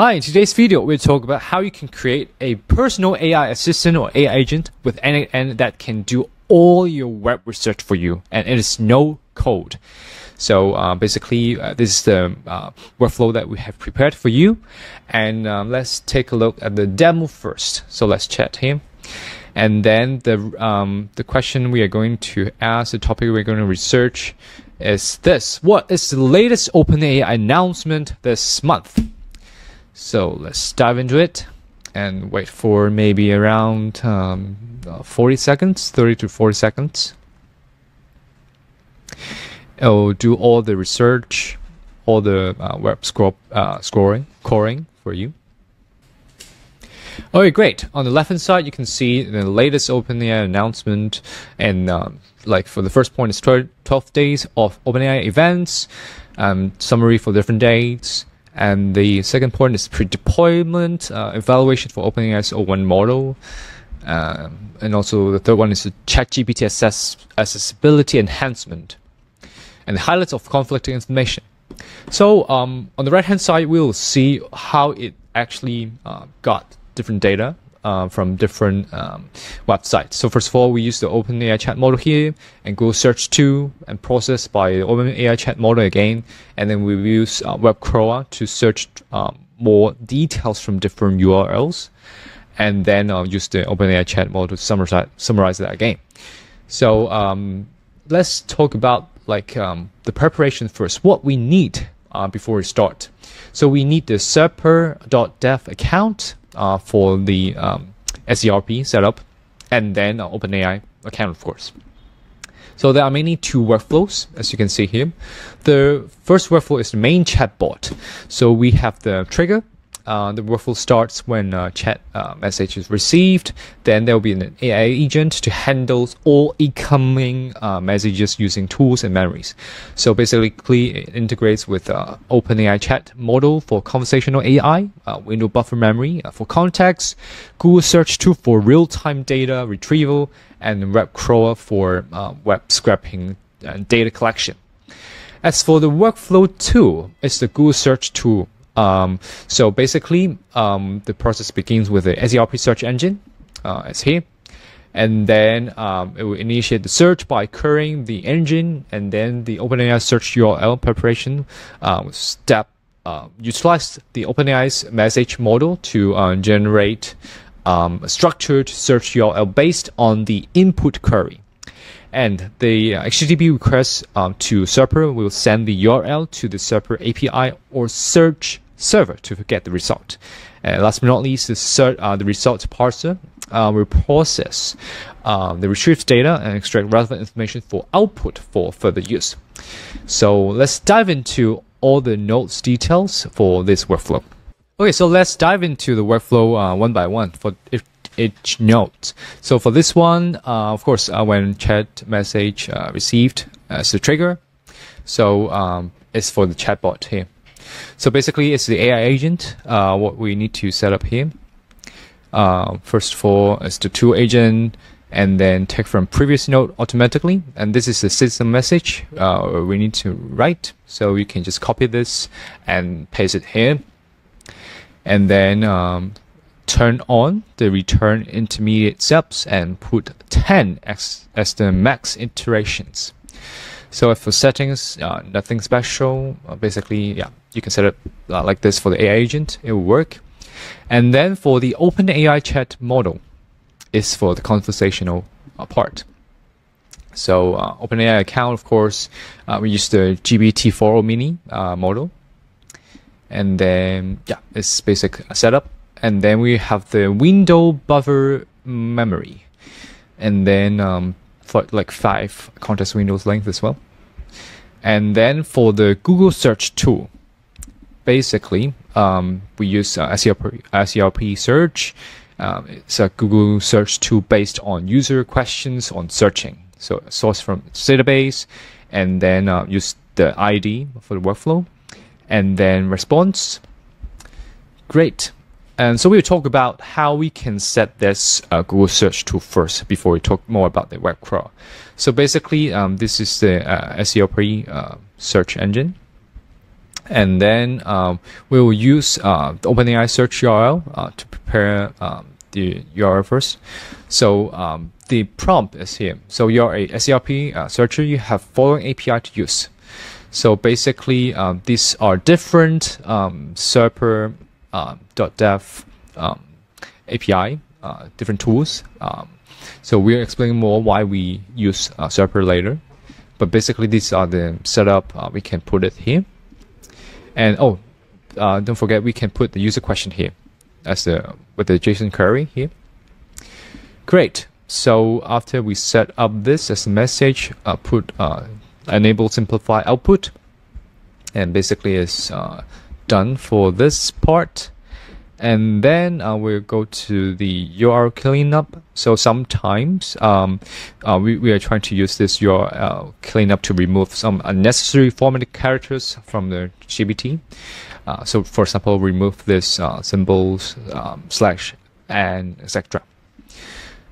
Hi, in today's video, we'll talk about how you can create a personal AI assistant or AI agent with n8n that can do all your web research for you, and it is no code. So uh, basically, uh, this is the uh, workflow that we have prepared for you, and um, let's take a look at the demo first. So let's chat here, and then the um, the question we are going to ask, the topic we're going to research, is this: What is the latest OpenAI announcement this month? So let's dive into it and wait for maybe around um, uh, 40 seconds, 30 to 40 seconds. It'll do all the research, all the uh, web scroll, uh, scoring, coring for you. Okay, great. On the left hand side, you can see the latest OpenAI announcement. And um, like for the first point, it's 12, 12 days of OpenAI events, um, summary for different dates, and the second point is pre-deployment uh, evaluation for OpenAI's O1 model. Um, and also the third one is the ChatGPT access accessibility enhancement and the highlights of conflicting information. So um, on the right hand side, we'll see how it actually uh, got different data uh, from different um, websites. So first of all, we use the OpenAI chat model here and Google Search tool and process by the OpenAI chat model again. And then we use uh, WebCrawler to search um, more details from different URLs. And then uh, use the OpenAI chat model to summarize, summarize that again. So um, let's talk about like um, the preparation first, what we need uh, before we start. So we need the serper.dev account uh, for the um, SERP setup, and then uh, OpenAI account, of course. So there are mainly two workflows, as you can see here. The first workflow is the main chatbot. So we have the trigger uh, the workflow starts when a chat uh, message is received. Then there will be an AI agent to handle all incoming uh, messages using tools and memories. So basically, it integrates with uh, OpenAI chat model for conversational AI, uh, window buffer memory uh, for context, Google Search tool for real-time data retrieval, and web crawler for web scraping and data collection. As for the workflow tool, it's the Google Search tool um, so basically, um, the process begins with the SERP search engine, uh, as here. And then um, it will initiate the search by querying the engine and then the OpenAI search URL preparation uh, step. Uh, utilize the OpenAI's message model to uh, generate um, a structured search URL based on the input query. And the HTTP request um, to Serper will send the URL to the Serper API or search server to get the result. And last but not least, the, cert, uh, the result parser uh, will process um, the retrieved data and extract relevant information for output for further use. So let's dive into all the nodes details for this workflow. Okay, so let's dive into the workflow uh, one by one for each node. So for this one, uh, of course, uh, when chat message uh, received as the trigger, so um, it's for the chatbot here. So basically, it's the AI agent. Uh, what we need to set up here. Uh, first of all, it's the tool agent, and then take from previous node automatically. And this is the system message uh, we need to write. So you can just copy this and paste it here, and then um, turn on the return intermediate steps and put 10 as, as the max iterations. So for settings, uh, nothing special. Uh, basically, yeah, you can set it uh, like this for the AI agent. It will work. And then for the OpenAI chat model, is for the conversational uh, part. So uh, OpenAI account, of course, uh, we use the GPT-4o mini model. And then, yeah, it's basic setup. And then we have the window buffer memory. And then um, for like five context windows length as well. And then for the Google search tool, basically, um, we use uh, SERP, SERP search. Um, it's a Google search tool based on user questions on searching. So source from database, and then uh, use the ID for the workflow, and then response. Great. And so we'll talk about how we can set this uh, Google search tool first before we talk more about the web crawl. So basically, um, this is the uh, SERP uh, search engine. and then um, we will use uh, the OpenAI search URL uh, to prepare um, the URL first. So um, the prompt is here. So you're a SERP uh, searcher. You have following API to use. So basically, um, these are different um, Serper um, .dev um, API, uh, different tools. Um, so we're explaining more why we use uh, Serper later. But basically, these are the setup. Uh, we can put it here. And oh, uh, don't forget, we can put the user question here as the with the JSON query here. Great. So after we set up this as a message, uh, put uh, enable simplify output, and basically is uh, done for this part. And then uh, we'll go to the URL cleanup. So sometimes um, uh, we, we are trying to use this URL cleanup to remove some unnecessary formatted characters from the GPT. Uh, so for example, remove this uh, symbols um, slash and etc.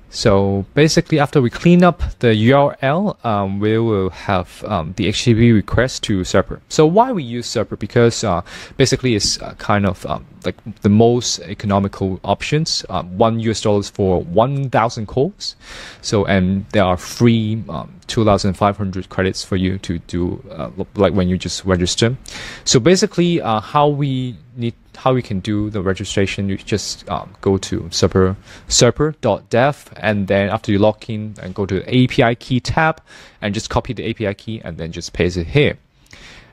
So basically, after we clean up the URL, um, we will have um, the HTTP request to Serper. So why we use Serper? Because uh, basically it's uh, kind of um, like the most economical options. Um, one US dollars for 1,000 calls. So and there are free um, 2,500 credits for you to do uh, like when you just register. So basically, uh, how we need how we can do the registration, you just um, go to serper serper.dev and then after you log in and go to the API key tab and just copy the API key and then just paste it here.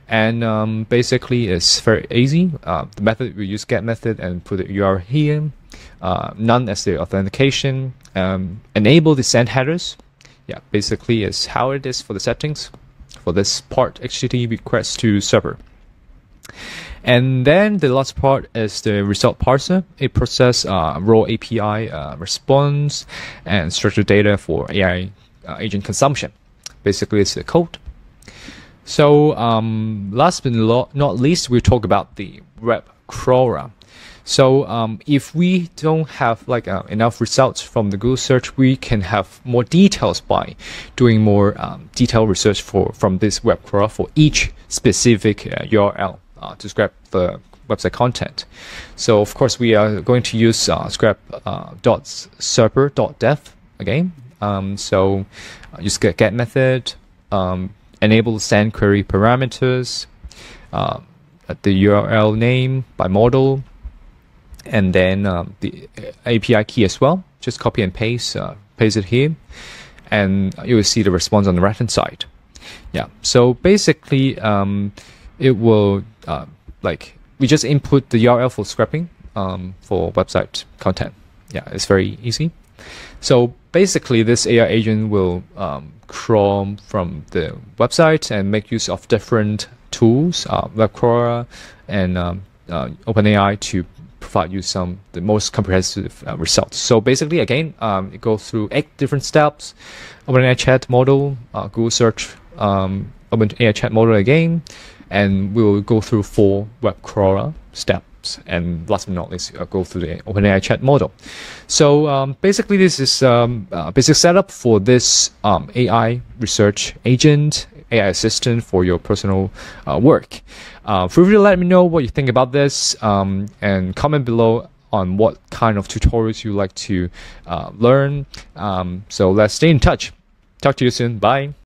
And um, basically, it's very easy. Uh, the method we use get method and put the URL here. Uh, none as the authentication. Um, enable the send headers. Yeah, basically, is how it is for the settings for this part HTTP request to Serper. And then the last part is the result parser. It processes uh, raw API uh, response and structured data for AI uh, agent consumption. Basically, it's the code. So um, last but not least, we talk about the web crawler. So um, if we don't have like uh, enough results from the Google search, we can have more details by doing more um, detailed research for from this web crawler for each specific uh, URL uh, to scrap the website content. So of course we are going to use uh, scrap uh, dev again. Um, so uh, use get get method, um, enable send query parameters, uh, the URL name by model, and then um, the API key as well. Just copy and paste, uh, paste it here, and you will see the response on the right hand side. Yeah. So basically, um, it will uh, like we just input the URL for scrapping um, for website content. Yeah, it's very easy. So basically, this AI agent will um, crawl from the website and make use of different tools, uh, WebCrawler and um, uh, OpenAI to provide you some the most comprehensive uh, results. So basically, again, um, it goes through eight different steps: OpenAI chat model, uh, Google search, um, OpenAI chat model again, and we will go through four web crawler steps and last but not least uh, go through the OpenAI chat model. So um, basically this is um, uh, basic setup for this um, AI research agent, AI assistant for your personal uh, work. Uh, feel free to let me know what you think about this um, and comment below on what kind of tutorials you like to uh, learn. Um, so let's stay in touch. Talk to you soon. Bye.